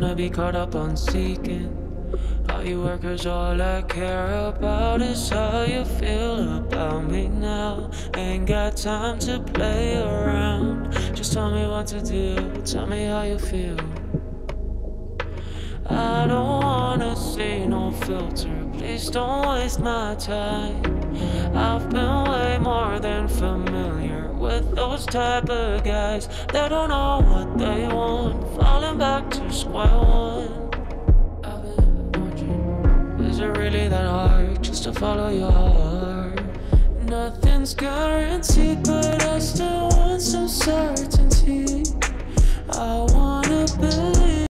wanna be caught up on seeking. All you workers, all I care about is how you feel about me now. Ain't got time to play around. Just tell me what to do, tell me how you feel. I don't wanna see no filter, please don't waste my time. I've been way more than familiar with those type of guys that don't know what they want, back to square one. I've been is it really that hard just to follow your heart? Nothing's guaranteed, but I still want some certainty. I want